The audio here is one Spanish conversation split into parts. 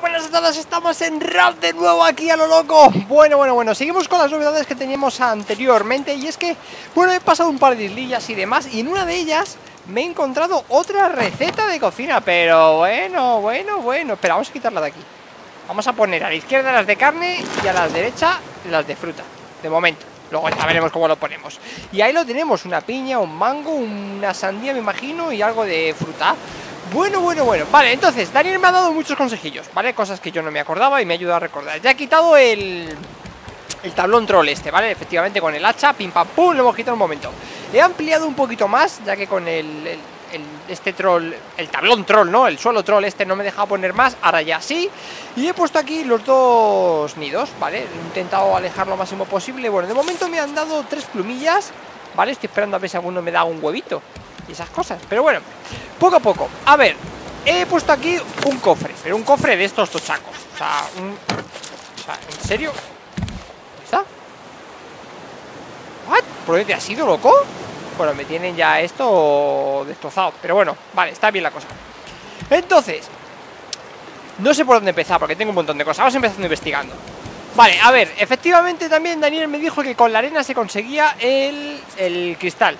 Buenas a estamos en Rap de nuevo aquí a lo loco. Bueno, bueno, bueno, seguimos con las novedades que teníamos anteriormente Y es que, bueno, he pasado un par de islillas y demás Y en una de ellas me he encontrado otra receta de cocina Pero bueno, bueno, bueno Espera, vamos a quitarla de aquí. Vamos a poner a la izquierda las de carne y a la derecha las de fruta De momento. Luego ya veremos cómo lo ponemos. Y ahí lo tenemos, una piña, un mango, una sandía me imagino y algo de fruta bueno, bueno, bueno. Vale, entonces, Daniel me ha dado muchos consejillos, ¿vale? Cosas que yo no me acordaba y me ha ayudado a recordar. Ya he quitado el... El tablón troll este, ¿vale? Efectivamente con el hacha, pim pam pum, lo hemos quitado un momento He ampliado un poquito más, ya que con el, este troll, el tablón troll, ¿no? El suelo troll este no me deja poner más, ahora ya sí Y he puesto aquí los dos nidos, ¿vale? He intentado alejar lo máximo posible Bueno, de momento me han dado tres plumillas, ¿vale? Estoy esperando a ver si alguno me da un huevito y esas cosas. Pero bueno, poco a poco. A ver, he puesto aquí un cofre, pero un cofre de estos tochacos. O sea, un... O sea, ¿en serio? ¿Está? ¿What? ¿Por qué te has loco? Bueno, me tienen ya esto destrozado. Pero bueno, vale, está bien la cosa. Entonces, no sé por dónde empezar porque tengo un montón de cosas. Vamos empezando investigando. Vale, a ver, efectivamente también Daniel me dijo que con la arena se conseguía el, el cristal.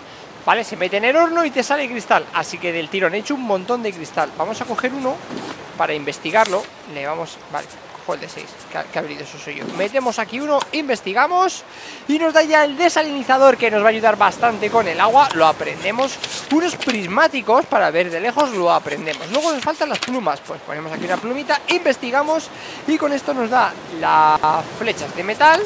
¿Vale? Se mete en el horno y te sale cristal. Así que del tirón he hecho un montón de cristal. Vamos a coger uno para investigarlo. Le vamos... Vale, cojo de 6 que, ha eso soy yo. Metemos aquí uno, investigamos Y nos da ya el desalinizador Que nos va a ayudar bastante con el agua. Lo aprendemos. Unos prismáticos para ver de lejos Lo aprendemos. Luego nos faltan las plumas. Pues ponemos aquí una plumita, investigamos Y con esto nos da las flechas de metal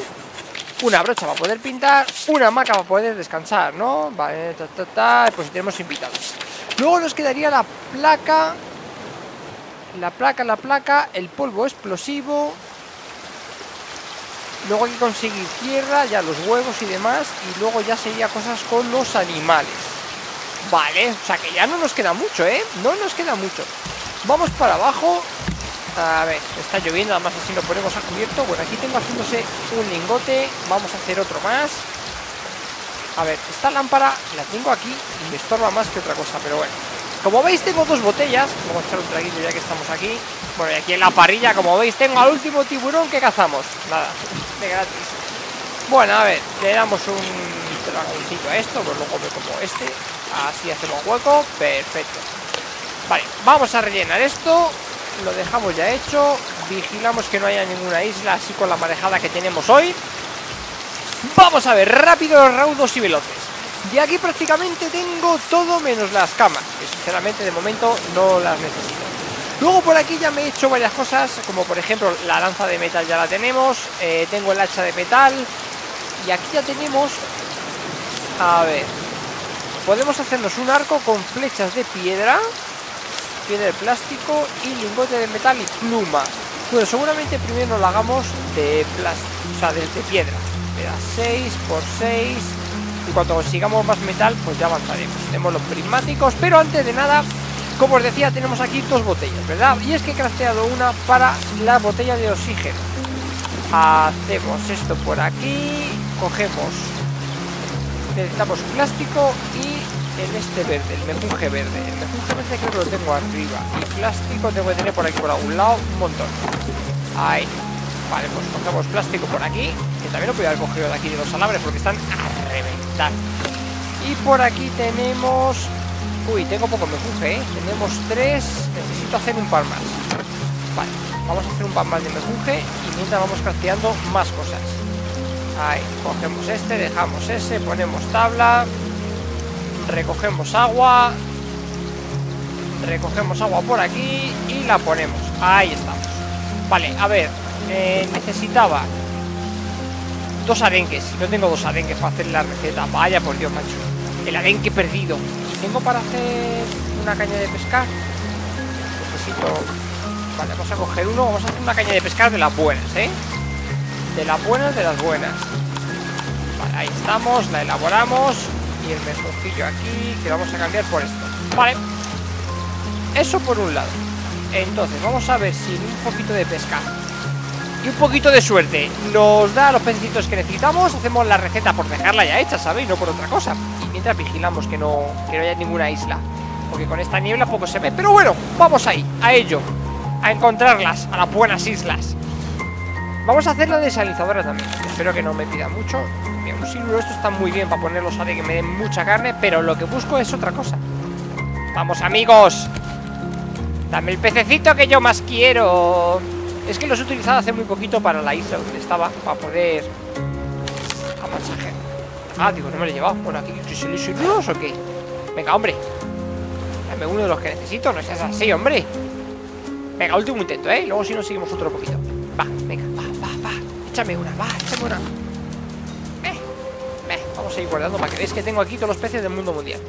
una brocha para poder pintar, una maca para poder descansar, ¿no? Vale, ta, ta, ta, pues tenemos invitados. Luego nos quedaría la placa, la placa, la placa, el polvo explosivo. Luego hay que conseguir tierra, ya los huevos y demás, y luego ya sería cosas con los animales. Vale, o sea que ya no nos queda mucho, ¿eh? No nos queda mucho. Vamos para abajo a ver, está lloviendo, además así lo ponemos a cubierto. Bueno, aquí tengo haciéndose un lingote. Vamos a hacer otro más. A ver, esta lámpara la tengo aquí Y me estorba más que otra cosa, pero bueno. Como veis tengo dos botellas. Vamos a echar un traguillo ya que estamos aquí. Bueno, y aquí en la parrilla, como veis, tengo al último tiburón que cazamos. Nada, de gratis. Bueno, a ver, le damos un dragoncito a esto Pues luego me como este. Así hacemos hueco, perfecto. Vale, vamos a rellenar esto lo dejamos ya hecho. Vigilamos que no haya ninguna isla Así con la marejada que tenemos hoy. Vamos a ver, rápidos, raudos y veloces. Y aquí prácticamente tengo todo menos las camas Que sinceramente de momento no las necesito. Luego por aquí ya me he hecho varias cosas Como por ejemplo la lanza de metal ya la tenemos eh, Tengo el hacha de metal Y aquí ya tenemos A ver Podemos hacernos un arco con flechas de piedra piedra de plástico y lingote de metal y pluma. Bueno, seguramente primero lo hagamos de plástico, o sea, de, piedra. 6 por 6 y cuando consigamos más metal, pues ya avanzaremos. Tenemos los prismáticos, pero antes de nada, como os decía, tenemos aquí dos botellas, ¿verdad? Y es que he crafteado una para la botella de oxígeno. Hacemos esto por aquí, cogemos, necesitamos plástico y en este verde, el mejunje verde. El mejunje verde creo que lo tengo arriba. Y plástico tengo que tener por aquí por algún lado un montón. Ahí. Vale, pues cogemos plástico por aquí. Que también lo podría haber cogido de aquí de los alambres porque están a reventar. Y por aquí tenemos... Uy, tengo poco mejunje, ¿eh? Tenemos tres. Necesito hacer un par más. Vale, vamos a hacer un par más de mejunje y mientras vamos crafteando más cosas. Ahí, cogemos este, dejamos ese, ponemos tabla recogemos agua. Recogemos agua por aquí y la ponemos. Ahí estamos vale, a ver eh, necesitaba dos arenques. No tengo dos arenques para hacer la receta. Vaya por Dios, macho. El arenque perdido. Tengo para hacer una caña de pescar. Necesito vale, vamos a coger uno. Vamos a hacer una caña de pescar de las buenas, ¿eh? de las buenas, de las buenas. Vale, ahí estamos, la elaboramos y el mejorcillo aquí que vamos a cambiar por esto. Vale. Eso por un lado. Entonces vamos a ver si un poquito de pesca y un poquito de suerte nos da los pececitos que necesitamos hacemos la receta por dejarla ya hecha ¿sabéis? no por otra cosa. Y mientras vigilamos que no, que no haya ninguna isla porque con esta niebla poco se ve. Pero bueno vamos ahí a ello a encontrarlas, a las buenas islas. Vamos a hacer la desalinizadora también. Espero que no me pida mucho. Mira, un siluro, esto está muy bien para ponerlos a que me den mucha carne, pero lo que busco es otra cosa. ¡Vamos, amigos! Dame el pececito que yo más quiero. Es que los he utilizado hace muy poquito para la isla donde estaba, para poder... A masaje. Ah, digo, no me lo he llevado. Bueno, aquí silurios o qué. Venga, hombre. Dame uno de los que necesito, no seas así, hombre. Venga, último intento, ¿eh? Luego si no seguimos otro poquito. Va, venga. Una, va, échame una. Eh, vamos a ir guardando para que veáis que tengo aquí todos los peces del mundo mundial.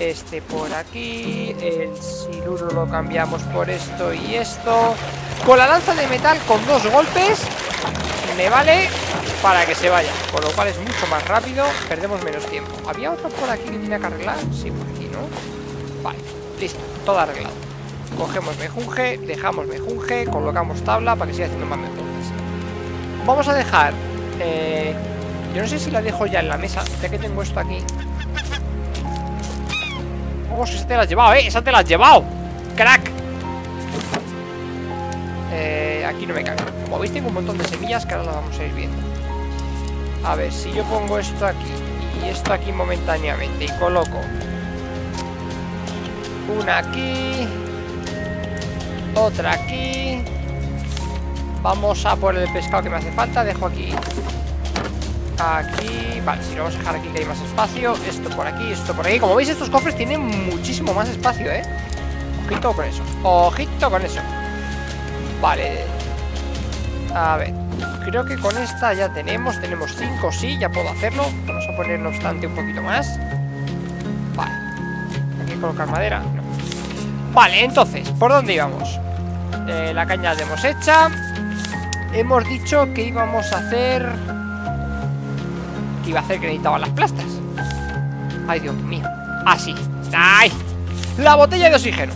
Este por aquí. El siluro lo cambiamos por esto y esto. Con la lanza de metal con dos golpes me vale para que se vaya. Con lo cual es mucho más rápido. Perdemos menos tiempo. ¿Había otro por aquí que tenía que arreglar? Sí, por aquí, ¿no? Vale, listo. Todo arreglado. Cogemos mejunje, dejamos mejunje, colocamos tabla para que siga haciendo más mejunjes. Vamos a dejar... Eh, yo no sé si la dejo ya en la mesa, ya que tengo esto aquí. Oh, esa te la has llevado, ¿eh? Esa te la has llevado. Crack. Eh, aquí no me cago. Como veis tengo un montón de semillas que ahora las vamos a ir viendo. A ver, si yo pongo esto aquí y esto aquí momentáneamente y coloco una aquí otra aquí Vamos a por el pescado que me hace falta. Dejo aquí. Aquí, vale, si lo vamos a dejar aquí que hay más espacio. Esto por aquí, esto por aquí Como veis estos cofres tienen muchísimo más espacio, eh Ojito con eso. Ojito con eso. Vale. A ver. Creo que con esta ya tenemos. Tenemos 5, sí, ya puedo hacerlo. Vamos a poner no obstante un poquito más. Vale. Aquí colocar madera, no. Vale, entonces, ¿por dónde íbamos? Eh, la caña la hemos hecha Hemos dicho que íbamos a hacer Que iba a hacer que necesitaban las plastas. Ay, Dios mío. Ah, sí. ¡Ay! La botella de oxígeno.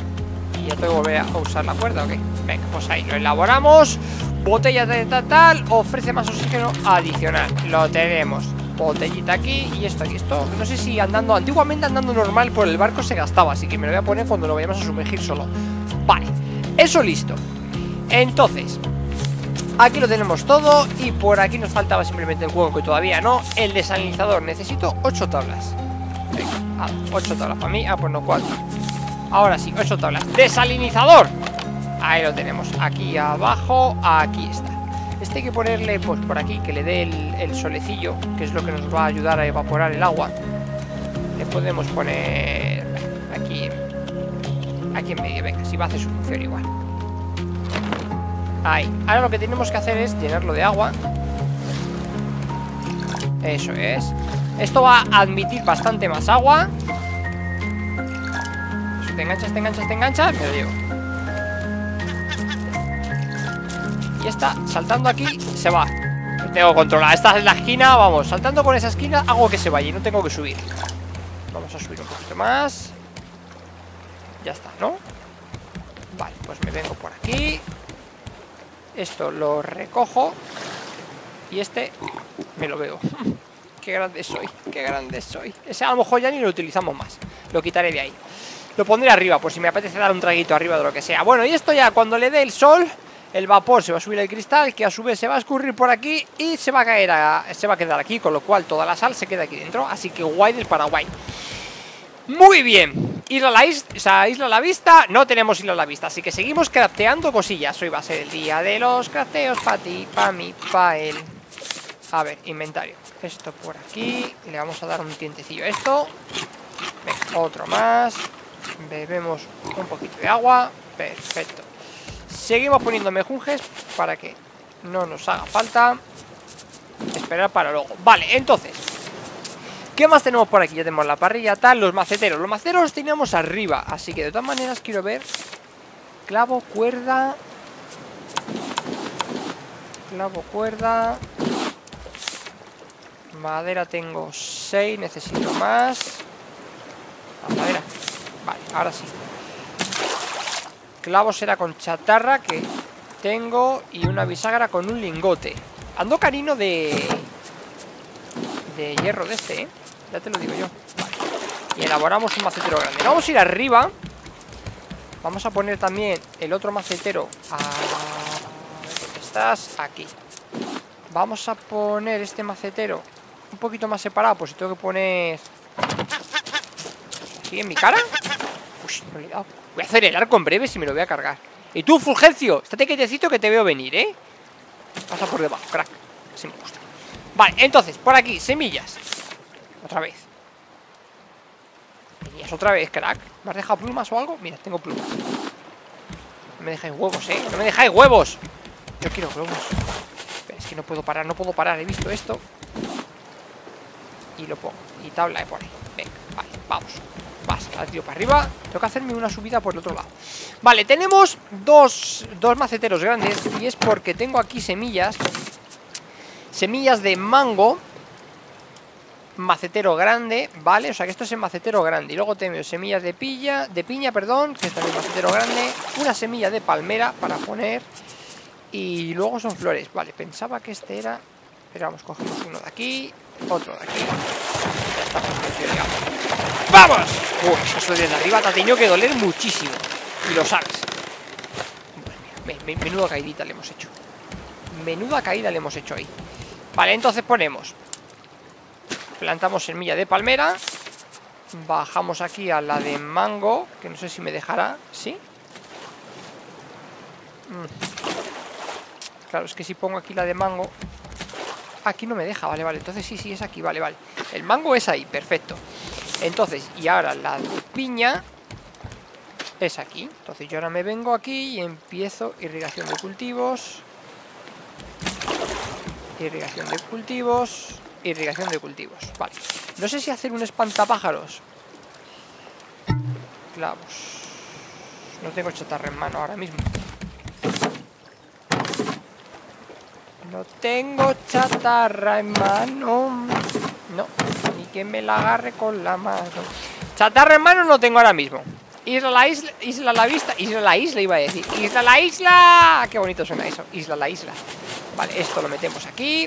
Y ya tengo que volver a usar la cuerda, ¿ok? Venga, pues ahí lo elaboramos. Botella de tal, tal Ofrece más oxígeno adicional. Lo tenemos. Botellita aquí y esto aquí Esto. No sé si andando Antiguamente andando normal por el barco se gastaba Así que me lo voy a poner cuando lo vayamos a sumergir solo. Vale Eso listo. Entonces Aquí lo tenemos todo Y por aquí nos faltaba simplemente el juego Que todavía no. El desalinizador Necesito 8 tablas. Venga, 8 tablas para mí Ah, pues no, 4 Ahora sí, 8 tablas. Desalinizador. Ahí lo tenemos Aquí abajo Aquí está. Este hay que ponerle pues por aquí que le dé el, solecillo Que es lo que nos va a ayudar a evaporar el agua. Le podemos poner aquí Aquí en medio, venga, si va a hacer su función igual Ahí, ahora lo que tenemos que hacer es llenarlo de agua. Eso es. Esto va a admitir bastante más agua. Te enganchas, te enganchas, te enganchas Me lo llevo. Y esta, saltando aquí, se va. Lo tengo controlado, esta es la esquina Vamos, saltando con esa esquina hago que se vaya Y no tengo que subir. Vamos a subir un poquito más. Ya está, ¿no? Vale, pues me vengo por aquí Esto lo recojo Y este me lo veo Qué grande soy, qué grande soy. Ese a lo mejor ya ni lo utilizamos más. Lo quitaré de ahí. Lo pondré arriba, por si me apetece dar un traguito arriba de lo que sea. Bueno, y esto ya cuando le dé el sol el vapor se va a subir al cristal, que a su vez se va a escurrir por aquí y se va a caer, se va a quedar aquí, con lo cual toda la sal se queda aquí dentro, así que guay del Paraguay. Muy bien, isla la, isla, isla a la vista, no tenemos isla a la vista, así que seguimos crafteando cosillas. Hoy va a ser el día de los crafteos para ti, para mí, para él. A ver, inventario. Esto por aquí, le vamos a dar un tientecillo a esto. Venga, otro más. Bebemos un poquito de agua. Perfecto. Seguimos poniendo mejunjes para que no nos haga falta esperar para luego. Vale, entonces, ¿qué más tenemos por aquí? Ya tenemos la parrilla, tal, los maceteros. Los maceteros los teníamos arriba, así que de todas maneras quiero ver clavo, cuerda... Clavo, cuerda... Madera tengo 6, necesito más. madera. Vale, ahora sí. Clavos era con chatarra que tengo y una bisagra con un lingote. Ando carino de... De hierro de este, ¿eh? Ya te lo digo yo. Y elaboramos un macetero grande. Vamos a ir arriba. Vamos a poner también el otro macetero a... estás? Aquí. Vamos a poner este macetero un poquito más separado, por si tengo que poner... ¿Sí en mi cara? Uy, no le he dado. Voy a hacer el arco en breve si me lo voy a cargar. Y tú, Fulgencio, estate quietecito que te veo venir, ¿eh? Pasa por debajo, crack. Así me gusta. Vale, entonces, por aquí, semillas. Otra vez. Semillas otra vez, crack. ¿Me has dejado plumas o algo? Mira, tengo plumas. No me dejáis huevos, ¿eh? ¡No me dejáis huevos! Yo quiero huevos. Pero es que no puedo parar, no puedo parar. He visto esto. Y lo pongo. Y tabla de por ahí. Venga, vale, vamos. Vas, la tiro para arriba. Tengo que hacerme una subida por el otro lado. Vale, tenemos dos, dos maceteros grandes. Y es porque tengo aquí semillas. Semillas de mango. Macetero grande, ¿vale? O sea que esto es el macetero grande. Y luego tengo semillas de pilla, de piña, perdón, que es también macetero grande. Una semilla de palmera para poner. Y luego son flores. Vale, pensaba que este era. Pero vamos, cogemos uno de aquí, otro de aquí. Ya está perfecto, ¡Vamos! Uy, eso desde arriba te ha tenido que doler muchísimo. Y lo sabes. Menuda caidita le hemos hecho. Menuda caída le hemos hecho ahí. Vale, entonces ponemos. Plantamos semilla de palmera. Bajamos aquí a la de mango, que no sé si me dejará. ¿Sí? Mm. Claro, es que si pongo aquí la de mango Aquí no me deja, vale, vale Entonces sí, sí, es aquí, vale, vale El mango es ahí, perfecto Entonces, y ahora la de piña Es aquí Entonces yo ahora me vengo aquí y empiezo Irrigación de cultivos Irrigación de cultivos Irrigación de cultivos, vale No sé si hacer un espantapájaros Clavos No tengo chatarra en mano ahora mismo No tengo chatarra en mano. No, ni que me la agarre con la mano. Chatarra en mano no tengo ahora mismo. Isla la isla, isla la vista, isla la isla iba a decir. Isla la isla. Qué bonito suena eso. Isla la isla. Vale, esto lo metemos aquí.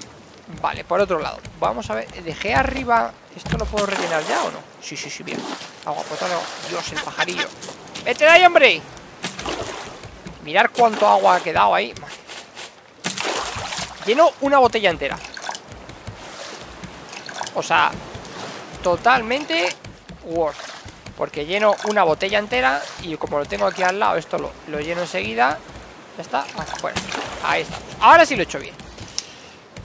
Vale, por otro lado. Vamos a ver. Dejé arriba. ¿Esto lo puedo rellenar ya o no? Sí, sí, sí, bien. Agua potable. Dios, el pajarillo. ¡Vete de ahí, hombre! Mirar cuánto agua ha quedado ahí. Lleno una botella entera O sea Totalmente Worth Porque lleno una botella entera Y como lo tengo aquí al lado Esto lo, lleno enseguida Ya está ah, Bueno, ahí está Ahora sí lo he hecho bien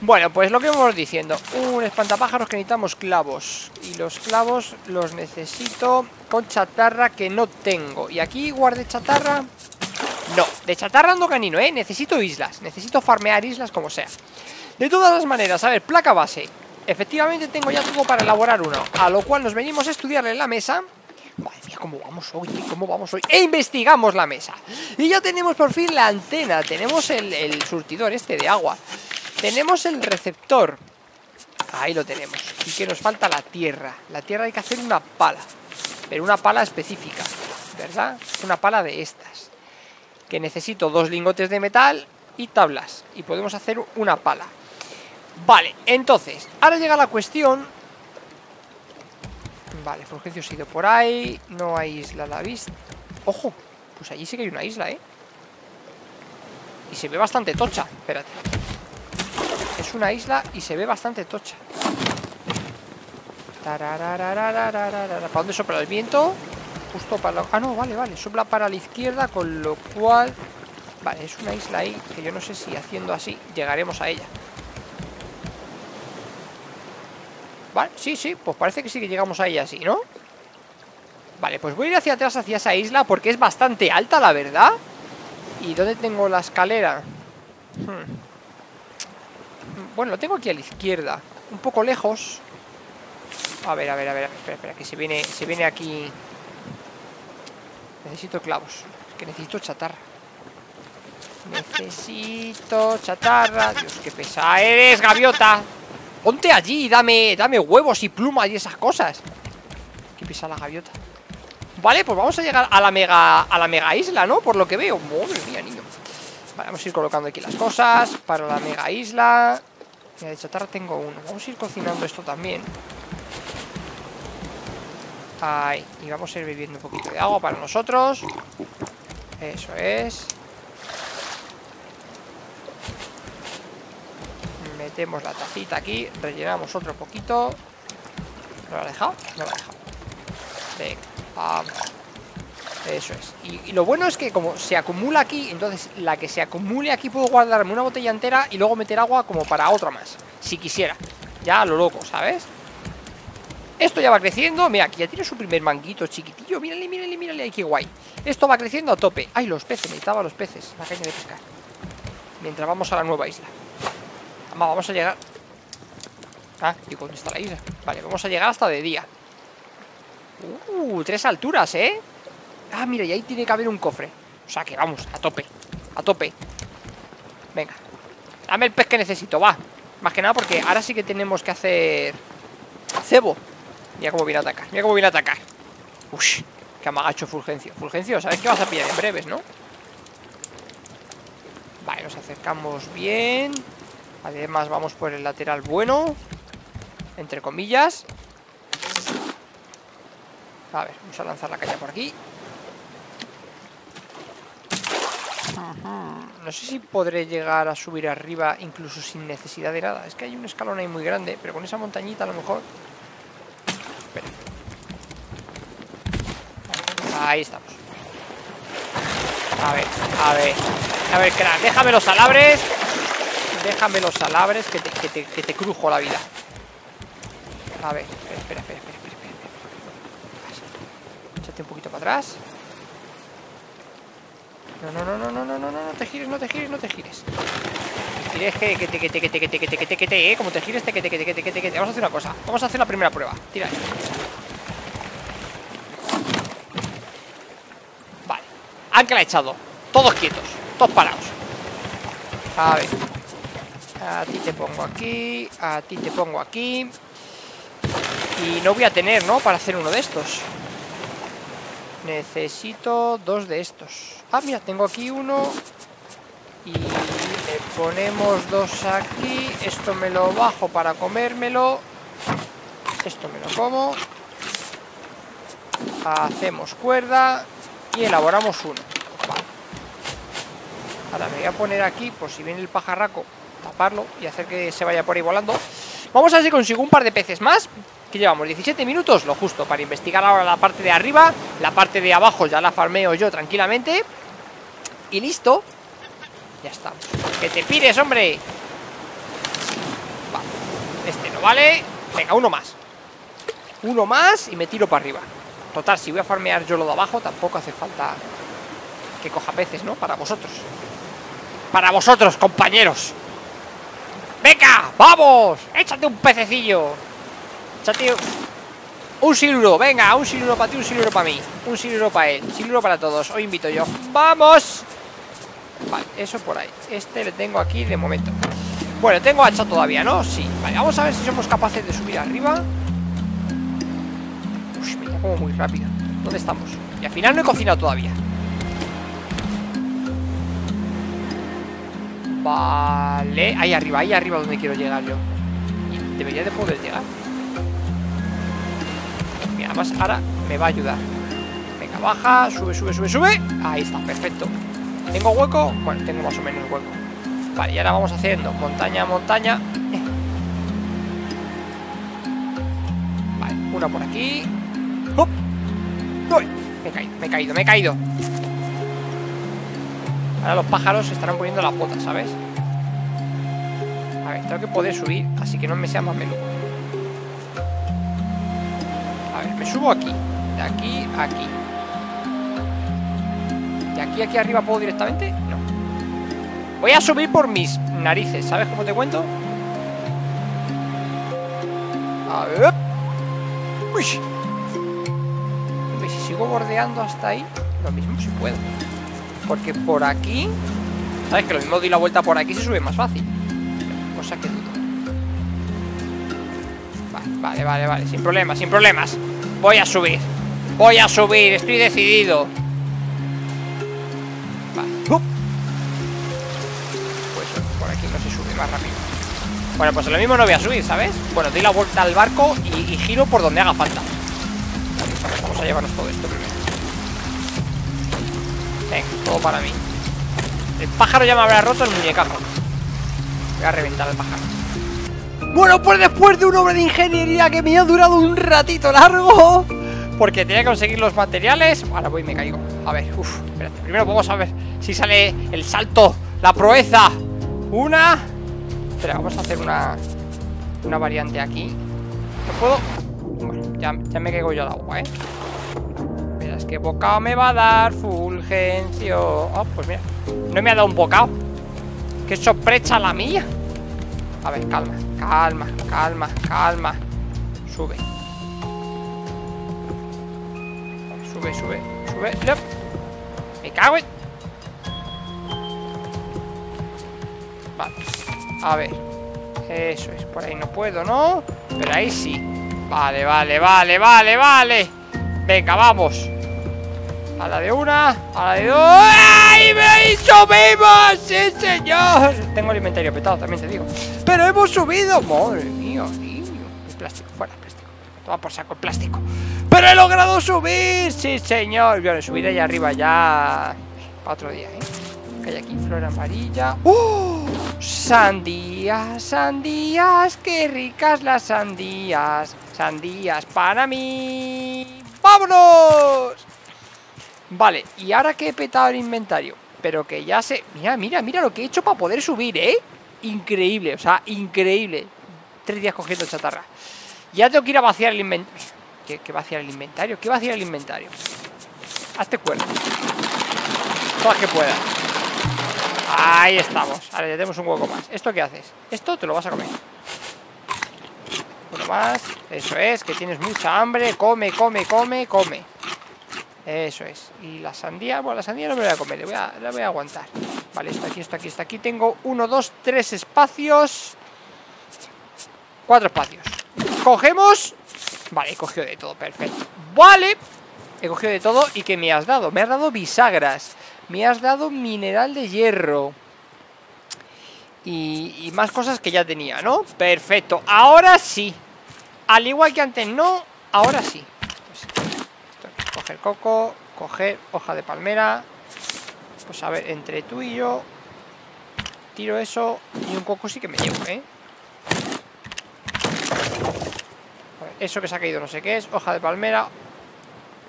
bueno, pues lo que vamos diciendo Un espantapájaros que necesitamos clavos Y los clavos los necesito Con chatarra que no tengo Y aquí guardé chatarra no, de chatarra ando canino, ¿eh? Necesito islas, necesito farmear islas como sea. De todas las maneras, a ver, placa base Efectivamente tengo ya todo para elaborar uno A lo cual nos venimos a estudiarle en la mesa. Madre mía, cómo vamos hoy, cómo vamos hoy E investigamos la mesa. Y ya tenemos por fin la antena Tenemos el, el surtidor este de agua Tenemos el receptor Ahí lo tenemos Y que nos falta la tierra La tierra hay que hacer una pala Pero una pala específica ¿Verdad? Una pala de estas que necesito dos lingotes de metal y tablas. Y podemos hacer una pala. Vale, entonces, ahora llega la cuestión... Vale, Fulgencio ha ido por ahí. No hay isla a la vista. ¡Ojo! Pues allí sí que hay una isla, ¿eh? Y se ve bastante tocha. Espérate. Es una isla y se ve bastante tocha. ¿Para dónde sopla el viento? justo para la... Ah, no, vale, vale, sopla para la izquierda, con lo cual... Vale, es una isla ahí que yo no sé si haciendo así llegaremos a ella. Vale, sí, sí, pues parece que sí que llegamos a ella así, ¿no? Vale, pues voy a ir hacia atrás, hacia esa isla, porque es bastante alta, la verdad. ¿Y dónde tengo la escalera? Hmm. Bueno, lo tengo aquí a la izquierda. Un poco lejos. A ver, a ver, a ver, espera, espera, que se viene, se viene aquí Necesito clavos. Que necesito chatarra. Necesito chatarra. Dios, qué pesada eres, gaviota. Ponte allí, dame, dame huevos y plumas y esas cosas. Qué pesada la gaviota. Vale, pues vamos a llegar a la mega a la mega isla, ¿no? Por lo que veo. Madre mía, niño. Vale, vamos a ir colocando aquí las cosas para la mega isla. Mira, de chatarra tengo uno. Vamos a ir cocinando esto también. Ahí, y vamos a ir bebiendo un poquito de agua para nosotros Eso es. Metemos la tacita aquí, rellenamos otro poquito. ¿No lo ha dejado? No lo ha dejado. Venga, vamos. Eso es. Y, lo bueno es que como se acumula aquí, entonces la que se acumule aquí puedo guardarme una botella entera y luego meter agua como para otra más. Si quisiera. Ya a lo loco, ¿sabes? Esto ya va creciendo. Mira, aquí ya tiene su primer manguito chiquitillo. Mírale, mírale, mírale. Ay, qué guay. Esto va creciendo a tope. Ay, los peces. Necesitaba los peces. La caña de pescar. Mientras vamos a la nueva isla. Vamos, vamos a llegar. Ah, ¿y dónde está la isla? Vale, vamos a llegar hasta de día. Uh, tres alturas, ¿eh? Ah, mira, y ahí tiene que haber un cofre. O sea que vamos, a tope. A tope. Venga. Dame el pez que necesito, va. Más que nada porque ahora sí que tenemos que hacer cebo. Mira cómo viene a atacar, mira cómo viene a atacar. Ush, que amagacho Fulgencio. Fulgencio, ¿sabes qué vas a pillar en breves, no? Vale, nos acercamos bien. Además vamos por el lateral bueno. Entre comillas. A ver, vamos a lanzar la caña por aquí. No sé si podré llegar a subir arriba incluso sin necesidad de nada. Es que hay un escalón ahí muy grande, pero con esa montañita a lo mejor... Espera. Ahí estamos. A ver, a ver. A ver, crack, déjame los alabres. Déjame los alabres que te, que crujo la vida. A ver, espera, espera, espera, espera, espera, espera. Échate un poquito para atrás. No, no, no, no, no, no, no, no, no te gires, no te gires, no te gires. Te que, te, que te, que te, que te, que te, que te, que te, eh, como te gires, te, que te, que te, que te, que te, que te. Vamos a hacer una cosa. Vamos a hacer la primera prueba. Tira. Vale. Ancla echado. Todos quietos. Todos parados. A ver. A ti te pongo aquí. A ti te pongo aquí. Y no voy a tener, ¿no? Para hacer uno de estos. Necesito dos de estos. Ah, mira, tengo aquí uno. Y ponemos dos aquí. Esto me lo bajo para comérmelo. Esto me lo como. Hacemos cuerda. Y elaboramos uno. Ahora me voy a poner aquí, por si viene el pajarraco, taparlo y hacer que se vaya por ahí volando. Vamos a ver si consigo un par de peces más. Que llevamos 17 minutos, lo justo, para investigar ahora la parte de arriba. La parte de abajo ya la farmeo yo tranquilamente. Y listo. Ya estamos. ¡Que te pires, hombre! Vale. Este no vale. Venga, uno más. Uno más y me tiro para arriba. Total, si voy a farmear yo lo de abajo, tampoco hace falta que coja peces, ¿no? Para vosotros. Para vosotros, compañeros. ¡Venga! ¡Vamos! ¡Échate un pececillo! Un siluro, venga, un siluro para ti, un siluro para mí. Un siluro para él, siluro para todos. Hoy invito yo, ¡vamos! Vale, eso por ahí. Este le tengo aquí de momento. Bueno, tengo hacha todavía, ¿no? Sí, vale, vamos a ver si somos capaces de subir arriba. Uy, me como muy rápido. ¿Dónde estamos? Y al final no he cocinado todavía. Vale, ahí arriba, ahí arriba donde quiero llegar yo. Y debería de poder llegar además ahora me va a ayudar Venga, baja, sube, sube, sube, sube Ahí está, perfecto ¿Tengo hueco? Bueno, tengo más o menos hueco Vale, y ahora vamos haciendo montaña, montaña Vale, una por aquí ¡Up! ¡Uy! Me he caído, me he caído, me he caído Ahora los pájaros se estarán poniendo la pota, ¿sabes? A ver, tengo que poder subir Así que no me sea más menudo A ver, me subo aquí. De aquí a aquí. ¿De aquí a aquí arriba puedo directamente? No. Voy a subir por mis narices ¿Sabes cómo te cuento? A ver. Uy. Si sigo bordeando hasta ahí Lo mismo si puedo Porque por aquí ¿Sabes? Que lo mismo doy la vuelta por aquí se sube más fácil. Cosa que dudo. Vale, vale, vale. Sin problemas, sin problemas Voy a subir Voy a subir, estoy decidido Vale. Pues por aquí no se sube más rápido Bueno, pues lo mismo no voy a subir, ¿sabes? Bueno, doy la vuelta al barco y, y giro por donde haga falta Vamos a llevarnos todo esto primero Venga, todo para mí. El pájaro ya me habrá roto el muñecajo. Voy a reventar el pájaro. Bueno, pues después de una obra de ingeniería que me ha durado un ratito largo Porque tenía que conseguir los materiales Ahora voy y me caigo. A ver, uff, espérate Primero vamos a ver si sale el salto La proeza. Una Espera, vamos a hacer una Una variante aquí. ¿No puedo? Bueno, ya, ya me caigo yo al agua, ¿eh? Mira, es que bocado me va a dar Fulgencio. Oh, pues mira No me ha dado un bocado. Qué sorpresa la mía. A ver, calma Calma, calma, calma. Sube. Sube, sube, sube. Me cago en... Vale. A ver. Eso es, por ahí no puedo, ¿no? Pero ahí sí. Vale, vale, vale, vale, vale. Venga, vamos. A la de una, a la de dos. ¡Ay, me subimos! ¡Sí, señor! Tengo el inventario petado, también te digo ¡Pero hemos subido! ¡Madre mía, niño! El plástico, fuera el plástico Toma por saco el plástico ¡Pero he logrado subir! ¡Sí, señor! Bueno, subiré allá arriba ya... Para otro día, ¿eh? Que hay aquí flor amarilla ¡Oh! Sandías, sandías ¡Qué ricas las sandías! Sandías para mí ¡Vámonos! Vale, y ahora que he petado el inventario Pero que ya sé... Mira, mira, mira lo que he hecho para poder subir, ¿eh? Increíble, o sea, increíble Tres días cogiendo chatarra Ya tengo que ir a vaciar el inventario ¿Qué, qué vaciar el inventario? ¿Qué vaciar el inventario? Hazte cuerda Todas que puedas Ahí estamos Ahora ya tenemos un hueco más ¿Esto qué haces? Esto te lo vas a comer Uno más Eso es, que tienes mucha hambre Come, come, come, come eso es. Y la sandía, bueno, la sandía no me la voy a comer, voy a, la voy a aguantar. Vale, esto aquí, esto aquí, esto aquí. Tengo uno, dos, tres espacios. Cuatro espacios. Cogemos. Vale, he cogido de todo, perfecto. Vale. He cogido de todo. ¿Y qué me has dado? Me has dado bisagras. Me has dado mineral de hierro. Y, y más cosas que ya tenía, ¿no? Perfecto. Ahora sí. Al igual que antes no, ahora sí coger coco, coger hoja de palmera. Pues a ver, entre tú y yo tiro eso y un coco sí que me llevo, ¿eh? eso que se ha caído no sé qué es, hoja de palmera.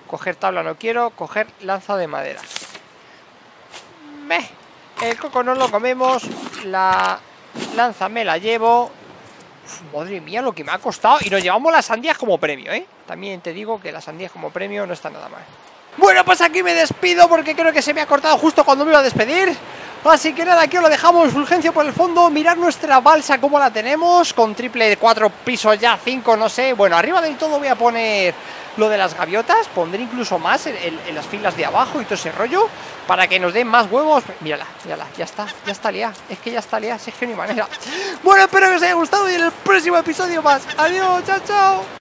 Coger tabla no quiero, coger lanza de madera. Meh. El coco no lo comemos, la lanza me la llevo. madre mía, lo que me ha costado. Y nos llevamos las sandías como premio, ¿eh? También te digo que las sandías como premio no está nada mal. Bueno, pues aquí me despido porque creo que se me ha cortado justo cuando me iba a despedir. Así que nada, aquí os lo dejamos, Fulgencio por el fondo, mirad nuestra balsa como la tenemos, con triple de cuatro pisos ya, cinco, no sé. Bueno, arriba del todo voy a poner lo de las gaviotas, pondré incluso más en, las filas de abajo y todo ese rollo, para que nos den más huevos. Mírala, mírala, ya está, ya está liada, es que ya está liada, es que hay manera. Bueno, espero que os haya gustado y en el próximo episodio más. Adiós, chao, chao.